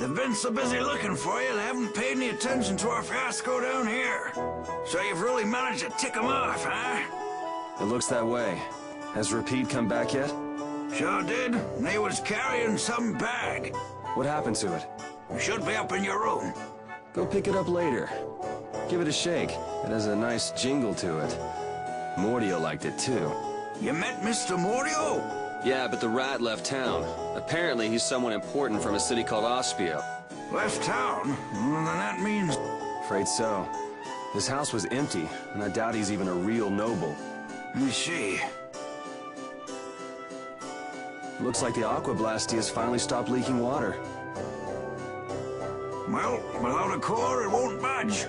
They've been so busy looking for you, they haven't paid any attention to our fiasco down here. So you've really managed to tick them off, huh? It looks that way. Has Repede come back yet? Sure did. They was carrying some bag. What happened to it? Should be up in your room. Go pick it up later. Give it a shake. It has a nice jingle to it. Mordio liked it too. You met Mr. Mordio? Yeah, but the rat left town. Apparently he's someone important from a city called Aspio. Left town? Well, then that means... Afraid so. His house was empty, and I doubt he's even a real noble. Me see. Looks like the aque blastia has finally stopped leaking water. Well, without a core, it won't budge.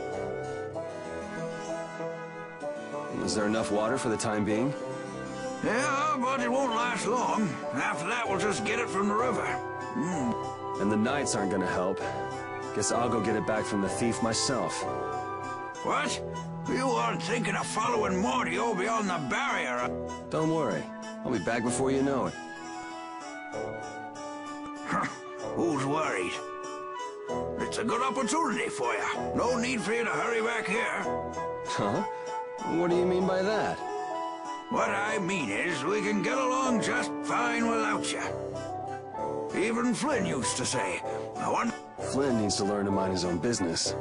Is there enough water for the time being? Yeah, but it won't last long. After that, we'll just get it from the river. Mm. And the knights aren't gonna help. Guess I'll go get it back from the thief myself. What? You aren't thinking of following Mordio beyond the barrier? Don't worry. I'll be back before you know it. Who's worried? It's a good opportunity for you. No need for you to hurry back here. Huh? What do you mean by that? What I mean is, we can get along just fine without you. Even Flynn used to say, I want... Flynn needs to learn to mind his own business.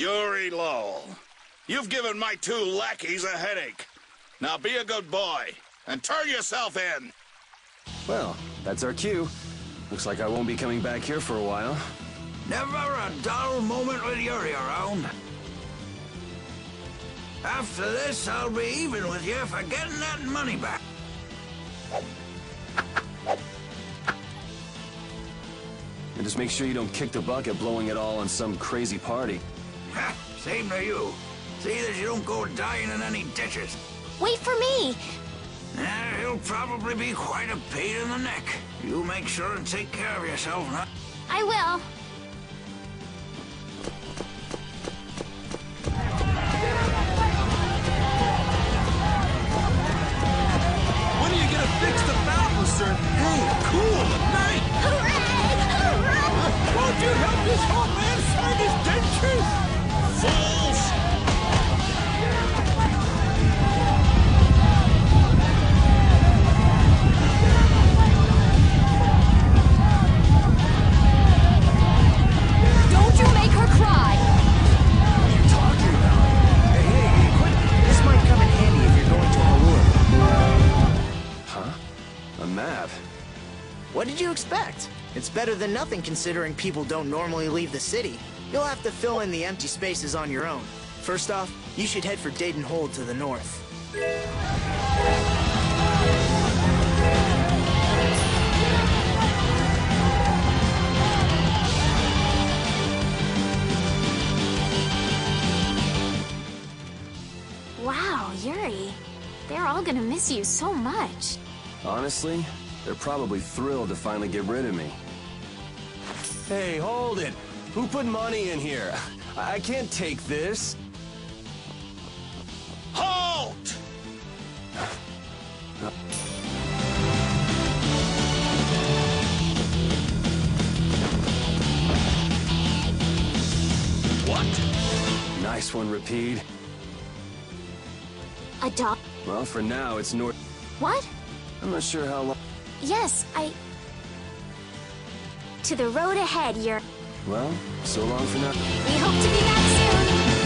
Yuri Lowell, you've given my two lackeys a headache. Now be a good boy and turn yourself in. Well, that's our cue. Looks like I won't be coming back here for a while. Never a dull moment with Yuri around. After this, I'll be even with you for getting that money back. And just make sure you don't kick the bucket blowing it all on some crazy party. Ha, Same to you. See that you don't go dying in any ditches. Wait for me! Eh, he'll probably be quite a pain in the neck. You make sure and take care of yourself now. I will. When are you gonna fix the fountain, sir? Hey, cool, than nothing considering people don't normally leave the city. You'll have to fill in the empty spaces on your own. First off, you should head for Deidon Hold to the north. Wow, Yuri. They're all gonna miss you so much. Honestly, they're probably thrilled to finally get rid of me. Hey, hold it! Who put money in here? I, can't take this. Halt! What? Nice one, Repede. A dog? Well, for now, it's North... What? I'm not sure how long... Yes, I... To the road ahead, you're... Well, so long for now. We hope to be back soon.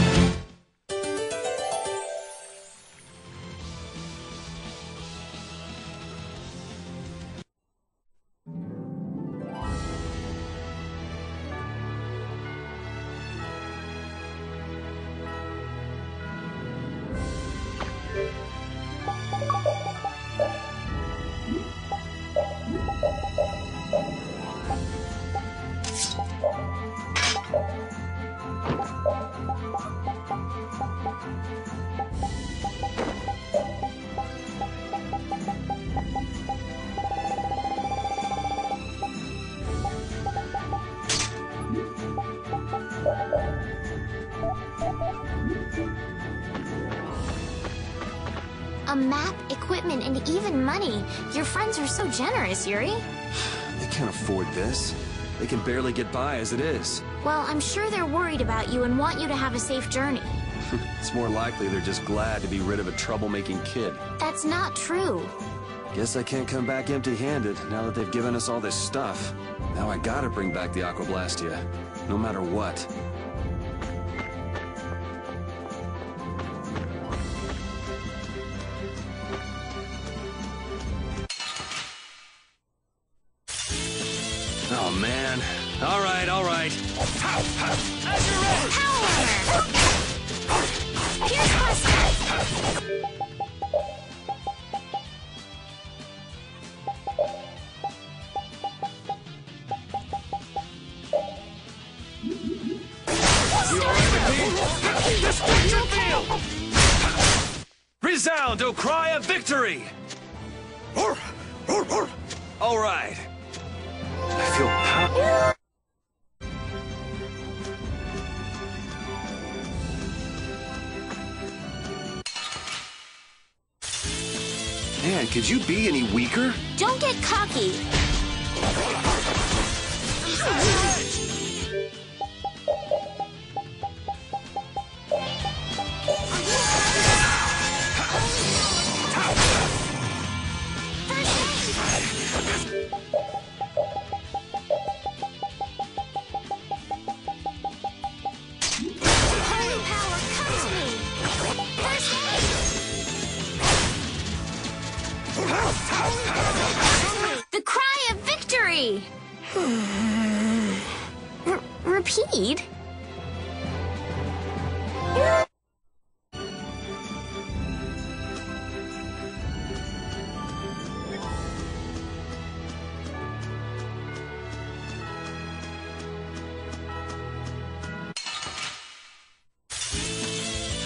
A map, equipment, and even money. Your friends are so generous, Yuri. They can't afford this. They can barely get by as it is. Well, I'm sure they're worried about you and want you to have a safe journey. It's more likely they're just glad to be rid of a troublemaking kid. That's not true. Guess I can't come back empty-handed now that they've given us all this stuff. Now I gotta bring back the aque blastia, no matter what. Oh man. All right, all right. Power! Here's Buster! Resound, O cry of victory! All right. I feel power. Man, could you be any weaker? Don't get cocky. Repeat?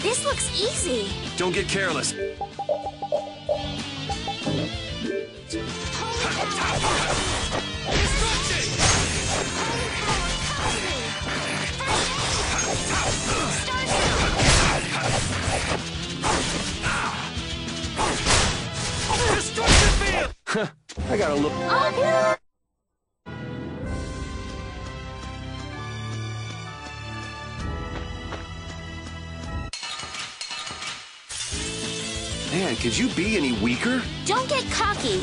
This looks easy. Don't get careless. I gotta look. Man, could you be any weaker? don't get cocky.